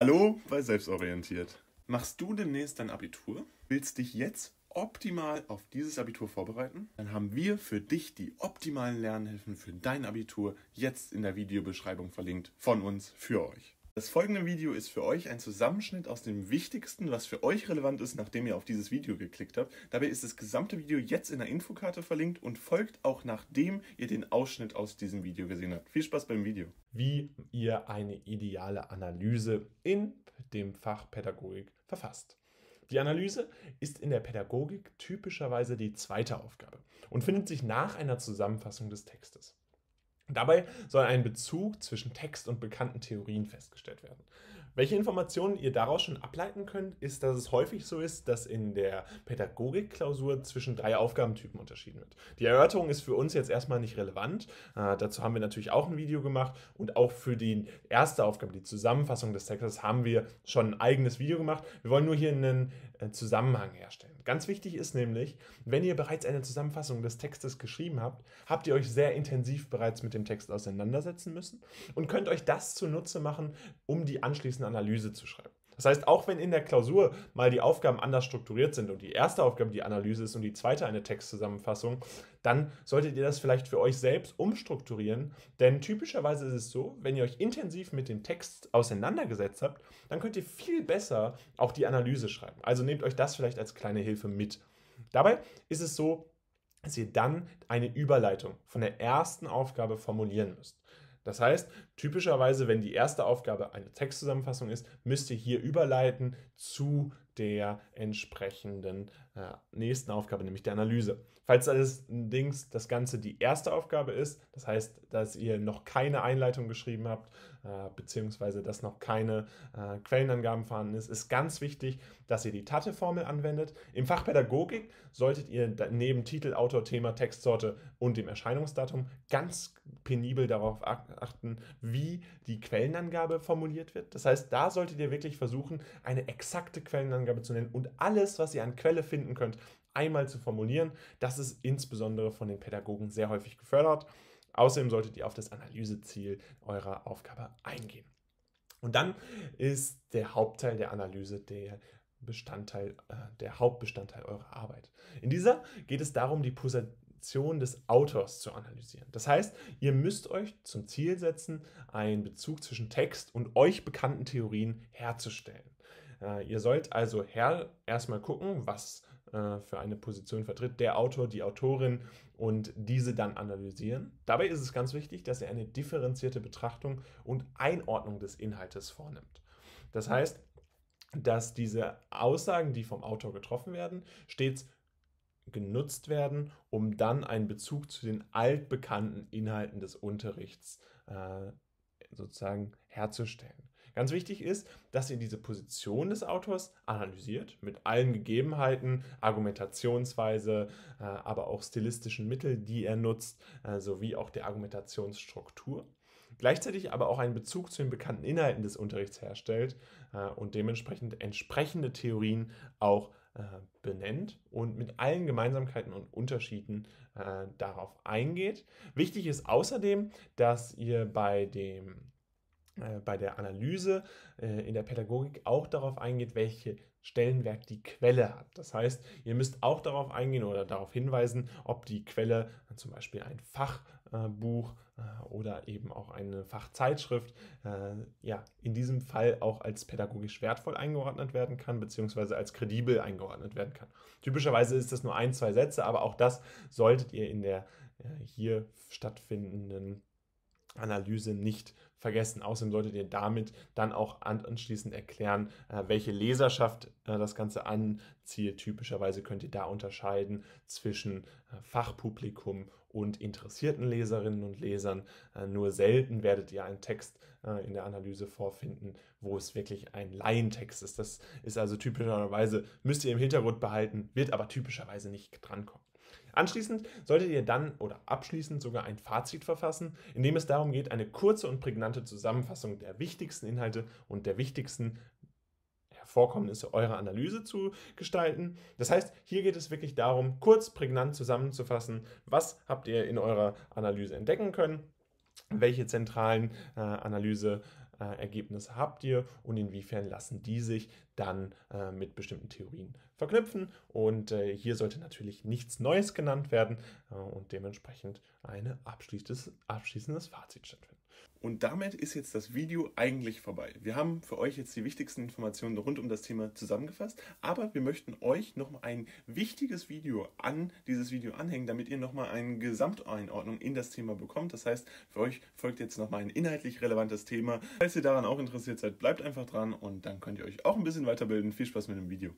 Hallo bei Selbstorientiert. Machst du demnächst dein Abitur? Willst dich jetzt optimal auf dieses Abitur vorbereiten? Dann haben wir für dich die optimalen Lernhilfen für dein Abitur jetzt in der Videobeschreibung verlinkt von uns für euch. Das folgende Video ist für euch ein Zusammenschnitt aus dem Wichtigsten, was für euch relevant ist, nachdem ihr auf dieses Video geklickt habt. Dabei ist das gesamte Video jetzt in der Infokarte verlinkt und folgt auch nachdem ihr den Ausschnitt aus diesem Video gesehen habt. Viel Spaß beim Video. Wie ihr eine ideale Analyse in dem Fach Pädagogik verfasst. Die Analyse ist in der Pädagogik typischerweise die zweite Aufgabe und findet sich nach einer Zusammenfassung des Textes. Dabei soll ein Bezug zwischen Text und bekannten Theorien festgestellt werden. Welche Informationen ihr daraus schon ableiten könnt, ist, dass es häufig so ist, dass in der Pädagogikklausur zwischen drei Aufgabentypen unterschieden wird. Die Erörterung ist für uns jetzt erstmal nicht relevant. Äh, dazu haben wir natürlich auch ein Video gemacht und auch für die erste Aufgabe, die Zusammenfassung des Textes, haben wir schon ein eigenes Video gemacht. Wir wollen nur hier einen äh, Zusammenhang herstellen. Ganz wichtig ist nämlich, wenn ihr bereits eine Zusammenfassung des Textes geschrieben habt, habt ihr euch sehr intensiv bereits mit dem Text auseinandersetzen müssen und könnt euch das zunutze machen, um die anschließende Analyse zu schreiben. Das heißt, auch wenn in der Klausur mal die Aufgaben anders strukturiert sind und die erste Aufgabe die Analyse ist und die zweite eine Textzusammenfassung, dann solltet ihr das vielleicht für euch selbst umstrukturieren. Denn typischerweise ist es so, wenn ihr euch intensiv mit dem Text auseinandergesetzt habt, dann könnt ihr viel besser auch die Analyse schreiben. Also nehmt euch das vielleicht als kleine Hilfe mit. Dabei ist es so, dass ihr dann eine Überleitung von der ersten Aufgabe formulieren müsst. Das heißt, typischerweise, wenn die erste Aufgabe eine Textzusammenfassung ist, müsst ihr hier überleiten zu der entsprechenden äh, nächsten Aufgabe, nämlich der Analyse. Falls allerdings das Ganze die erste Aufgabe ist, das heißt, dass ihr noch keine Einleitung geschrieben habt, äh, beziehungsweise dass noch keine äh, Quellenangaben vorhanden ist, ist ganz wichtig, dass ihr die Tate-Formel anwendet. Im Fach Pädagogik solltet ihr neben Titel, Autor, Thema, Textsorte und dem Erscheinungsdatum ganz penibel darauf achten, wie die Quellenangabe formuliert wird. Das heißt, da solltet ihr wirklich versuchen, eine exakte Quellenangabe zu nennen und alles, was ihr an Quelle finden könnt, einmal zu formulieren. Das ist insbesondere von den Pädagogen sehr häufig gefördert. Außerdem solltet ihr auf das Analyseziel eurer Aufgabe eingehen. Und dann ist der Hauptteil der Analyse der Bestandteil, äh, der Hauptbestandteil eurer Arbeit. In dieser geht es darum, die Position des Autors zu analysieren. Das heißt, ihr müsst euch zum Ziel setzen, einen Bezug zwischen Text und euch bekannten Theorien herzustellen. Äh, ihr sollt also her erstmal gucken, was äh, für eine Position vertritt der Autor, die Autorin und diese dann analysieren. Dabei ist es ganz wichtig, dass er eine differenzierte Betrachtung und Einordnung des Inhaltes vornimmt. Das heißt, dass diese Aussagen, die vom Autor getroffen werden, stets genutzt werden, um dann einen Bezug zu den altbekannten Inhalten des Unterrichts äh, sozusagen herzustellen. Ganz wichtig ist, dass ihr diese Position des Autors analysiert mit allen Gegebenheiten, Argumentationsweise, äh, aber auch stilistischen Mitteln, die er nutzt, äh, sowie auch der Argumentationsstruktur. Gleichzeitig aber auch einen Bezug zu den bekannten Inhalten des Unterrichts herstellt äh, und dementsprechend entsprechende Theorien auch benennt und mit allen Gemeinsamkeiten und Unterschieden darauf eingeht. Wichtig ist außerdem, dass ihr bei dem äh, bei der Analyse äh, in der Pädagogik auch darauf eingeht, welche Stellenwert die Quelle hat. Das heißt, ihr müsst auch darauf eingehen oder darauf hinweisen, ob die Quelle zum Beispiel ein Fachbuch äh, oder eben auch eine Fachzeitschrift ja, in diesem Fall auch als pädagogisch wertvoll eingeordnet werden kann, beziehungsweise als kredibel eingeordnet werden kann. Typischerweise ist das nur ein, zwei Sätze, aber auch das solltet ihr in der hier stattfindenden Analyse nicht vergessen. Außerdem solltet ihr damit dann auch anschließend erklären, äh, welche Leserschaft äh, das Ganze anzieht. Typischerweise könnt ihr da unterscheiden zwischen äh, Fachpublikum und interessierten Leserinnen und Lesern. Nur selten werdet ihr einen Text in der Analyse vorfinden, wo es wirklich ein Laientext ist. Das ist also typischerweise, müsst ihr im Hintergrund behalten, wird aber typischerweise nicht drankommen. Anschließend solltet ihr dann oder abschließend sogar ein Fazit verfassen, in dem es darum geht, eine kurze und prägnante Zusammenfassung der wichtigsten Inhalte und der wichtigsten Vorkommnisse eurer Analyse zu gestalten. Das heißt, hier geht es wirklich darum, kurz, prägnant zusammenzufassen, was habt ihr in eurer Analyse entdecken können, welche zentralen äh, Analyse äh, Ergebnisse habt ihr und inwiefern lassen die sich dann äh, mit bestimmten Theorien verknüpfen. Und äh, hier sollte natürlich nichts Neues genannt werden äh, und dementsprechend ein abschließendes, abschließendes Fazit stattfinden. Und damit ist jetzt das Video eigentlich vorbei. Wir haben für euch jetzt die wichtigsten Informationen rund um das Thema zusammengefasst, aber wir möchten euch noch ein wichtiges Video an dieses Video anhängen, damit ihr nochmal eine Gesamteinordnung in das Thema bekommt. Das heißt, für euch folgt jetzt nochmal ein inhaltlich relevantes Thema. Falls ihr daran auch interessiert seid, bleibt einfach dran und dann könnt ihr euch auch ein bisschen weiterbilden. Viel Spaß mit dem Video.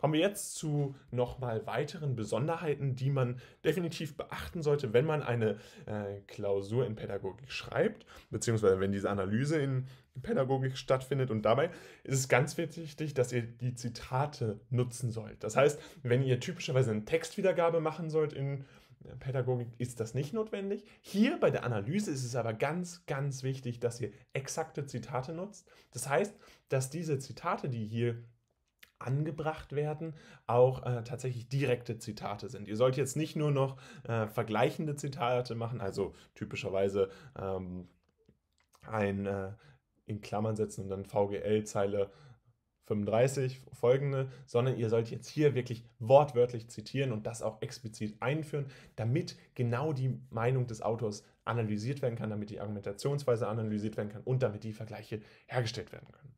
Kommen wir jetzt zu nochmal weiteren Besonderheiten, die man definitiv beachten sollte, wenn man eine äh, Klausur in Pädagogik schreibt, beziehungsweise wenn diese Analyse in Pädagogik stattfindet. Und dabei ist es ganz wichtig, dass ihr die Zitate nutzen sollt. Das heißt, wenn ihr typischerweise eine Textwiedergabe machen sollt in äh, Pädagogik ist das nicht notwendig. Hier bei der Analyse ist es aber ganz, ganz wichtig, dass ihr exakte Zitate nutzt. Das heißt, dass diese Zitate, die hier angebracht werden, auch äh, tatsächlich direkte Zitate sind. Ihr sollt jetzt nicht nur noch äh, vergleichende Zitate machen, also typischerweise ähm, ein äh, in Klammern setzen und dann VGL-Zeile 35 folgende, sondern ihr sollt jetzt hier wirklich wortwörtlich zitieren und das auch explizit einführen, damit genau die Meinung des Autors analysiert werden kann, damit die Argumentationsweise analysiert werden kann und damit die Vergleiche hergestellt werden können.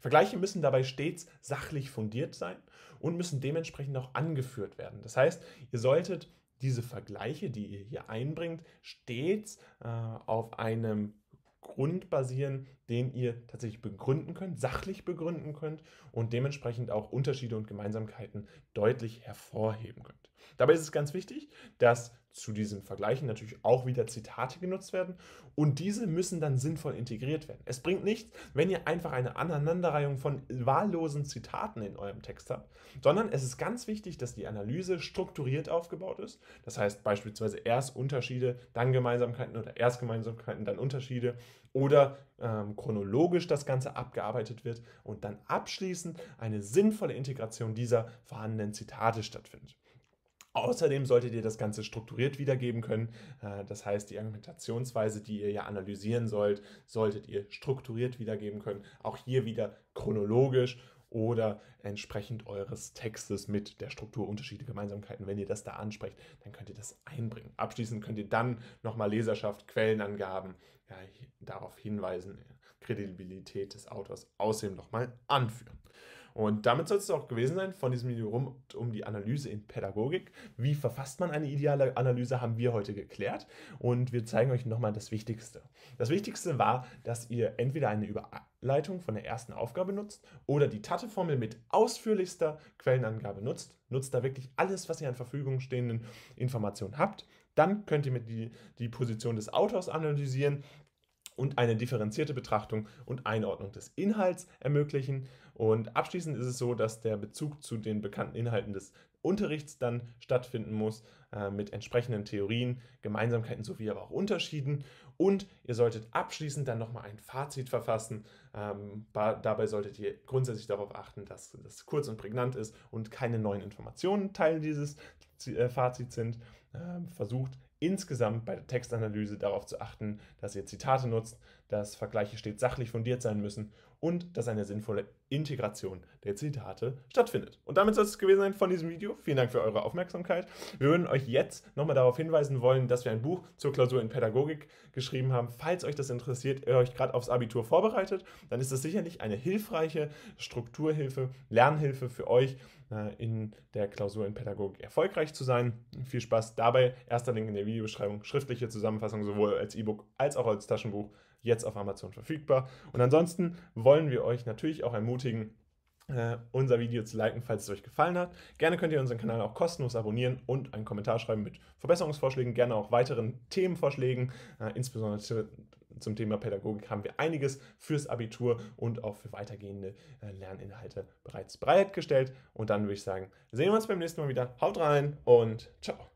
Vergleiche müssen dabei stets sachlich fundiert sein und müssen dementsprechend auch angeführt werden. Das heißt, ihr solltet diese Vergleiche, die ihr hier einbringt, stets äh, auf einem Grund basieren, den ihr tatsächlich begründen könnt, sachlich begründen könnt und dementsprechend auch Unterschiede und Gemeinsamkeiten deutlich hervorheben könnt. Dabei ist es ganz wichtig, dass zu diesen Vergleichen natürlich auch wieder Zitate genutzt werden und diese müssen dann sinnvoll integriert werden. Es bringt nichts, wenn ihr einfach eine Aneinanderreihung von wahllosen Zitaten in eurem Text habt, sondern es ist ganz wichtig, dass die Analyse strukturiert aufgebaut ist. Das heißt beispielsweise erst Unterschiede, dann Gemeinsamkeiten oder erst Gemeinsamkeiten, dann Unterschiede oder ähm, chronologisch das Ganze abgearbeitet wird und dann abschließend eine sinnvolle Integration dieser vorhandenen Zitate stattfindet. Außerdem solltet ihr das Ganze strukturiert wiedergeben können. Äh, das heißt, die Argumentationsweise, die ihr ja analysieren sollt, solltet ihr strukturiert wiedergeben können. Auch hier wieder chronologisch oder entsprechend eures Textes mit der Struktur Unterschiede, Gemeinsamkeiten. Wenn ihr das da ansprecht, dann könnt ihr das einbringen. Abschließend könnt ihr dann nochmal Leserschaft, Quellenangaben ja, darauf hinweisen, Kredibilität des Autors außerdem nochmal anführen. Und damit soll es auch gewesen sein von diesem Video rund um die Analyse in Pädagogik. Wie verfasst man eine ideale Analyse, haben wir heute geklärt. Und wir zeigen euch nochmal das Wichtigste. Das Wichtigste war, dass ihr entweder eine Überleitung von der ersten Aufgabe nutzt oder die Tate-Formel mit ausführlichster Quellenangabe nutzt. Nutzt da wirklich alles, was ihr an Verfügung stehenden Informationen habt. Dann könnt ihr mit die, die Position des Autors analysieren und eine differenzierte Betrachtung und Einordnung des Inhalts ermöglichen. Und abschließend ist es so, dass der Bezug zu den bekannten Inhalten des Unterrichts dann stattfinden muss, äh, mit entsprechenden Theorien, Gemeinsamkeiten sowie aber auch Unterschieden. Und ihr solltet abschließend dann nochmal ein Fazit verfassen. Ähm, dabei solltet ihr grundsätzlich darauf achten, dass das kurz und prägnant ist und keine neuen Informationen Teil dieses äh, Fazits sind. Ähm, versucht insgesamt bei der Textanalyse darauf zu achten, dass ihr Zitate nutzt, dass Vergleiche stets sachlich fundiert sein müssen und dass eine sinnvolle Integration der Zitate stattfindet. Und damit soll es gewesen sein von diesem Video. Vielen Dank für eure Aufmerksamkeit. Wir würden euch jetzt nochmal darauf hinweisen wollen, dass wir ein Buch zur Klausur in Pädagogik geschrieben haben. Falls euch das interessiert, ihr euch gerade aufs Abitur vorbereitet, dann ist das sicherlich eine hilfreiche Strukturhilfe, Lernhilfe für euch äh, in der Klausur in Pädagogik erfolgreich zu sein. Viel Spaß dabei. Erster Link in der Videobeschreibung, schriftliche Zusammenfassung sowohl als E-Book als auch als Taschenbuch jetzt auf Amazon verfügbar. Und ansonsten wollen wir euch natürlich auch ermutigen, Uh, unser Video zu liken, falls es euch gefallen hat. Gerne könnt ihr unseren Kanal auch kostenlos abonnieren und einen Kommentar schreiben mit Verbesserungsvorschlägen, gerne auch weiteren Themenvorschlägen. Uh, insbesondere zu, zum Thema Pädagogik haben wir einiges fürs Abitur und auch für weitergehende uh, Lerninhalte bereits bereitgestellt. Und dann würde ich sagen, sehen wir uns beim nächsten Mal wieder. Haut rein und ciao.